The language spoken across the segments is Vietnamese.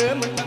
mình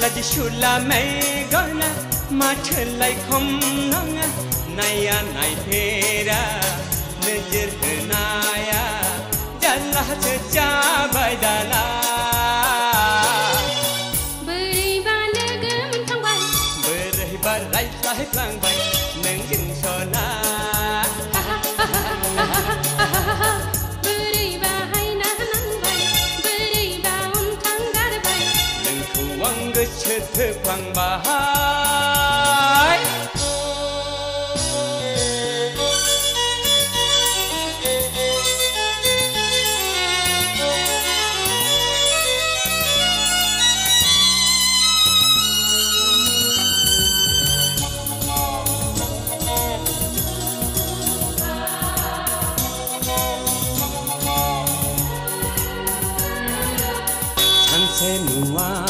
lật shula mây gona mà trở lại không nắng nay à nay à, thế ra nên giờ nay à. Đã là chơi cha bài đã là Berai barai sahib lang bay. anga chethe phang bahai Hãy subscribe cho kênh Ghiền Mì Gõ Để không bỏ lỡ những video hấp dẫn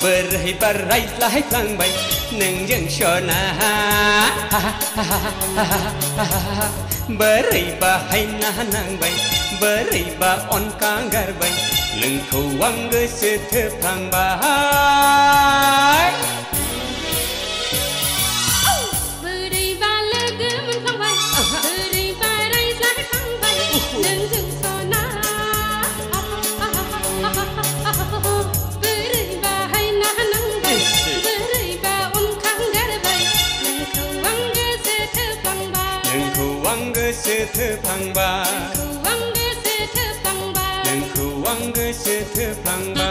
Berhi berai lahai lang bay Neng yang shona Berai bahai nah nang bay Berai ba on kanggar bay Lengku wang ge se te pang bay gesit pangba Nang kuang gesit pangba Nang kuang gesit pangba